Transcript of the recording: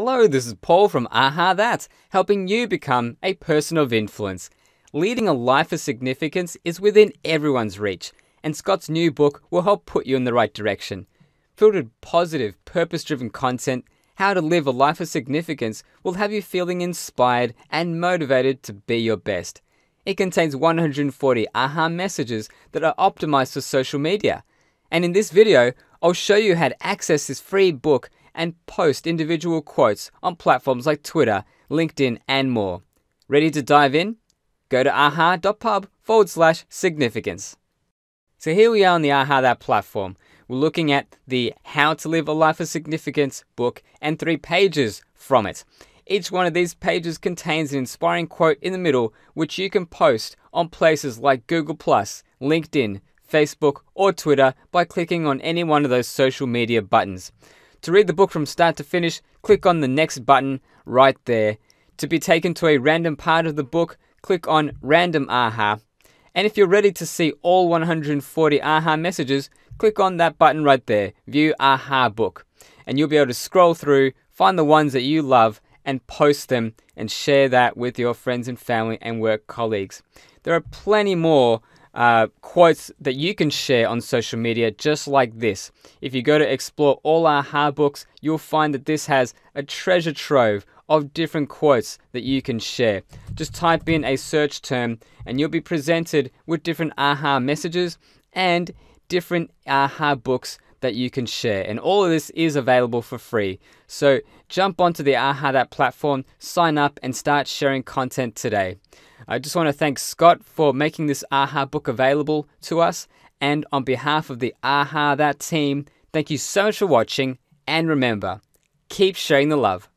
Hello, this is Paul from AHAthat, helping you become a person of influence. Leading a life of significance is within everyone's reach, and Scott's new book will help put you in the right direction. Filled with positive, purpose driven content, How to Live a Life of Significance will have you feeling inspired and motivated to be your best. It contains 140 aha messages that are optimized for social media. And in this video, I'll show you how to access this free book and post individual quotes on platforms like Twitter, LinkedIn, and more. Ready to dive in? Go to aha.pub forward slash significance. So here we are on the AHAthat platform. We're looking at the How to Live a Life of Significance book and three pages from it. Each one of these pages contains an inspiring quote in the middle, which you can post on places like Google, Plus, LinkedIn, Facebook, or Twitter by clicking on any one of those social media buttons. To read the book from start to finish, click on the next button right there. To be taken to a random part of the book, click on Random AHA. And if you're ready to see all 140 AHA messages, click on that button right there, View AHA Book. And you'll be able to scroll through, find the ones that you love, and post them and share that with your friends and family and work colleagues. There are plenty more uh, quotes that you can share on social media just like this. If you go to explore all our AHA books, you'll find that this has a treasure trove of different quotes that you can share. Just type in a search term and you'll be presented with different aha messages and different aha books that you can share. And all of this is available for free. So jump onto the AHAthat platform, sign up, and start sharing content today. I just want to thank Scott for making this AHA book available to us. And on behalf of the AHAthat team, thank you so much for watching. And remember, keep sharing the love.